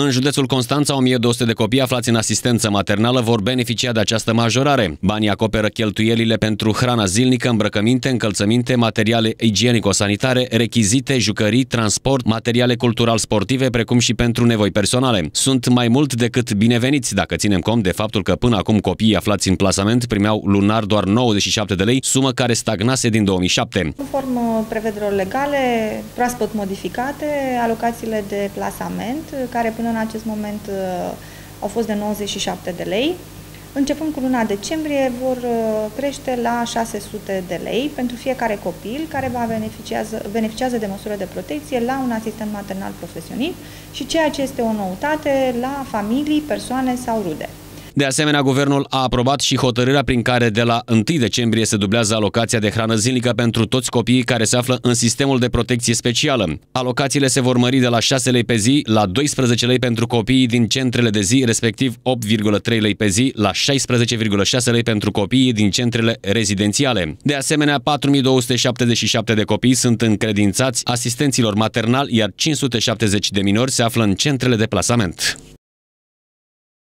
În județul Constanța, 1200 de copii aflați în asistență maternală vor beneficia de această majorare. Banii acoperă cheltuielile pentru hrana zilnică, îmbrăcăminte, încălțăminte, materiale igienico-sanitare, rechizite, jucării, transport, materiale cultural-sportive, precum și pentru nevoi personale. Sunt mai mult decât bineveniți dacă ținem cont de faptul că până acum copiii aflați în plasament primeau lunar doar 97 de lei, sumă care stagnase din 2007. Conform uh, prevederilor legale, proaspăt modificate, alocațiile de plasament, care până în acest moment uh, au fost de 97 de lei, Începând cu luna decembrie vor uh, crește la 600 de lei pentru fiecare copil care va beneficiază, beneficiază de măsură de protecție la un asistent maternal profesionist și ceea ce este o noutate la familii, persoane sau rude. De asemenea, guvernul a aprobat și hotărârea prin care de la 1 decembrie se dublează alocația de hrană zilnică pentru toți copiii care se află în sistemul de protecție specială. Alocațiile se vor mări de la 6 lei pe zi la 12 lei pentru copiii din centrele de zi, respectiv 8,3 lei pe zi la 16,6 lei pentru copiii din centrele rezidențiale. De asemenea, 4277 de copii sunt încredințați asistenților maternali, iar 570 de minori se află în centrele de plasament.